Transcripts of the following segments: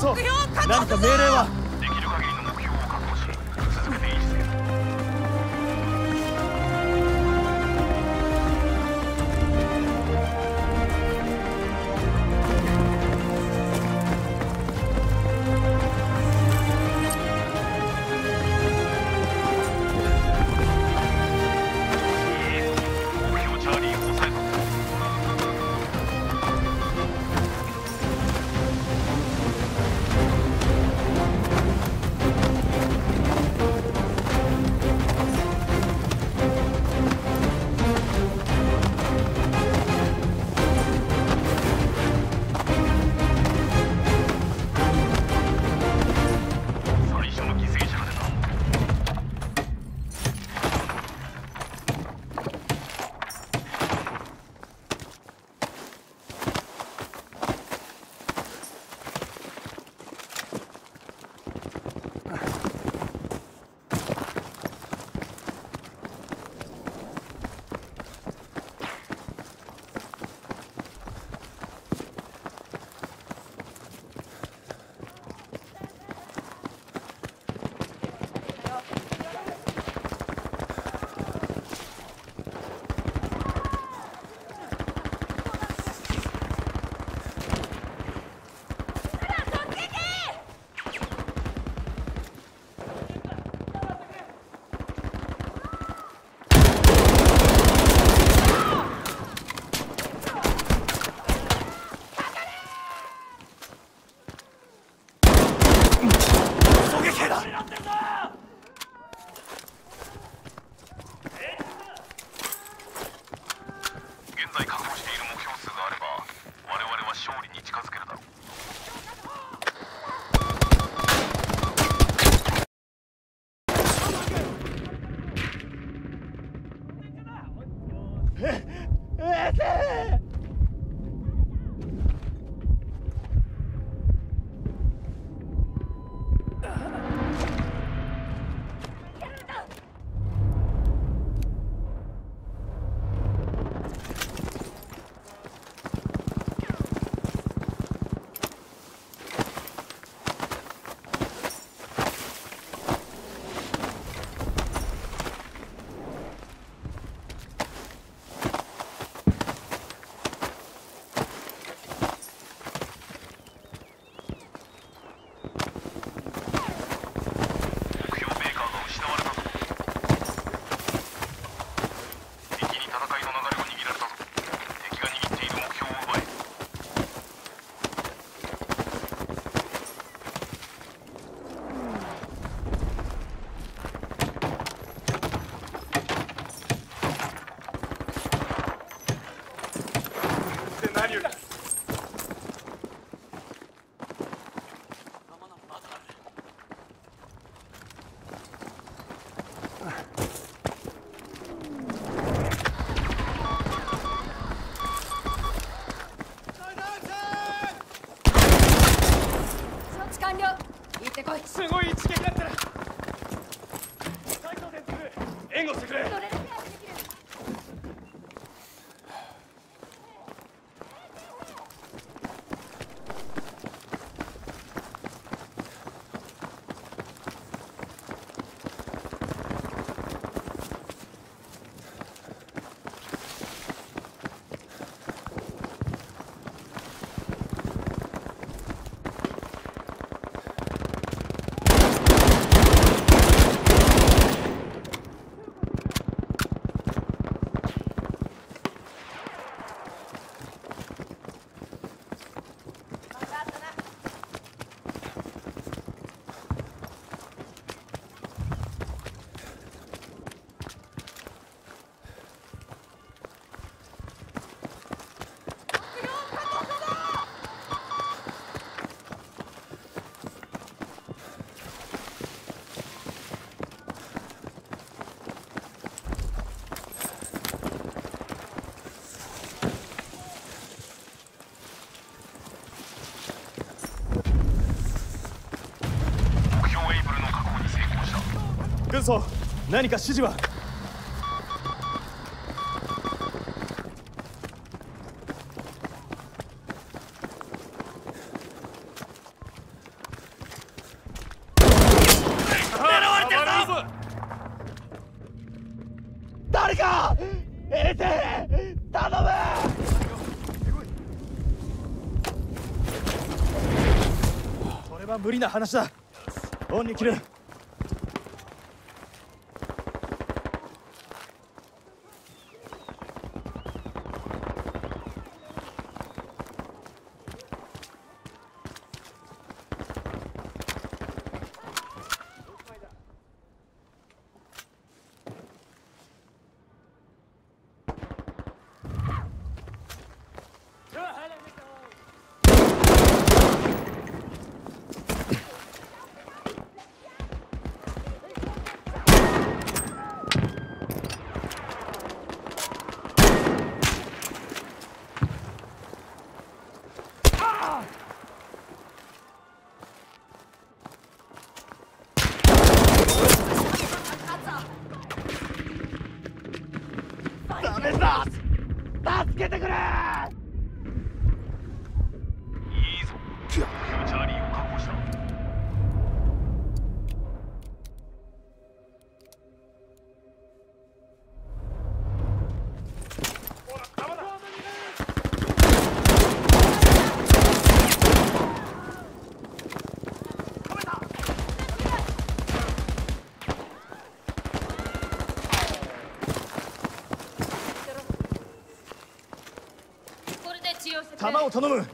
曹何か命令は軍曹何か指示は。誰か頼む。これは無理な話だ。恩に切る。 저놈을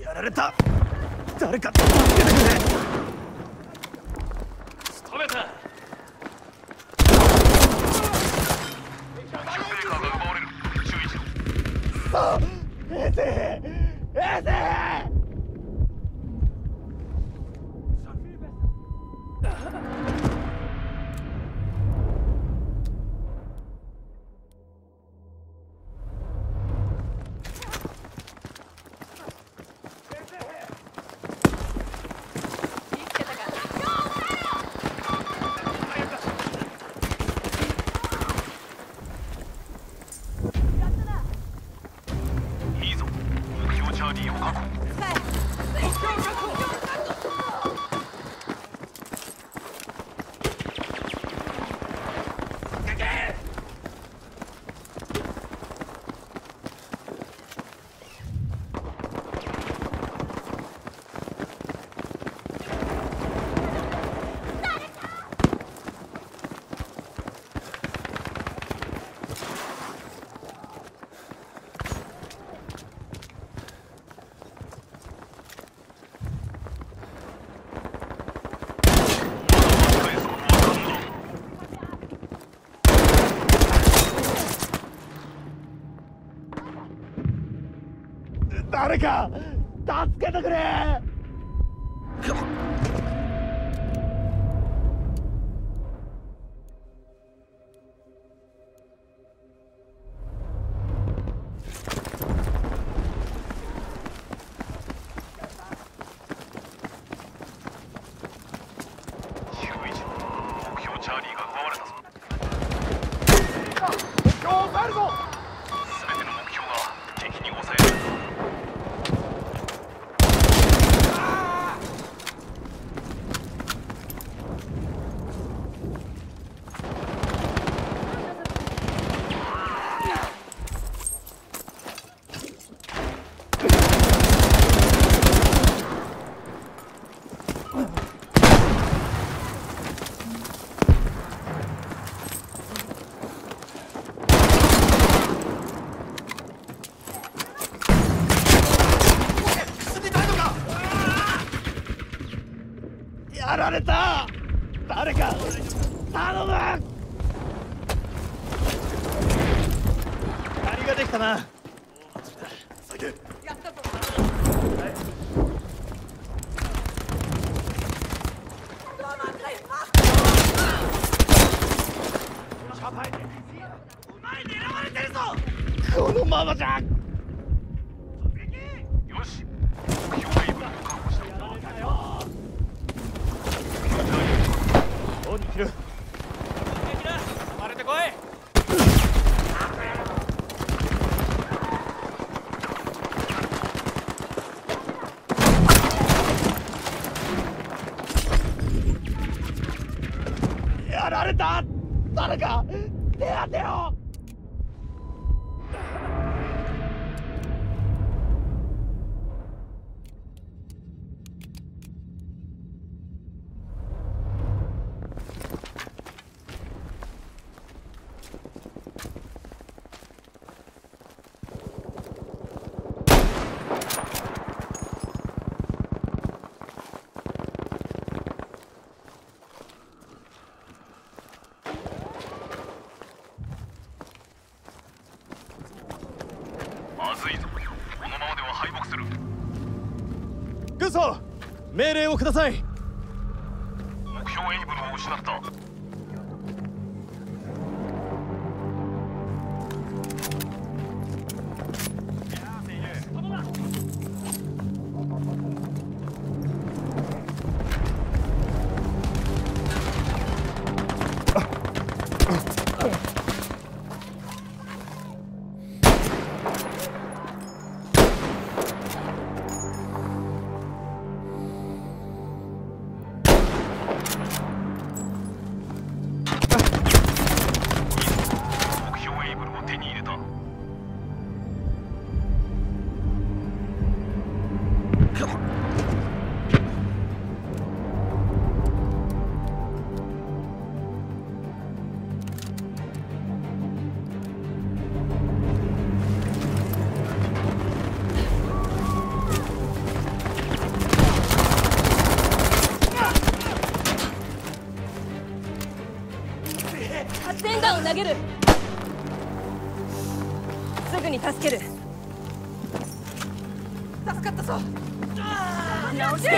やられた。誰か助けてくれ。仕留めた。さあエセエセ誰か助けてくれて。このままじゃか手当てを命令をください。目標エイブルを失った。投げる。すぐに助ける。助かったぞ。直して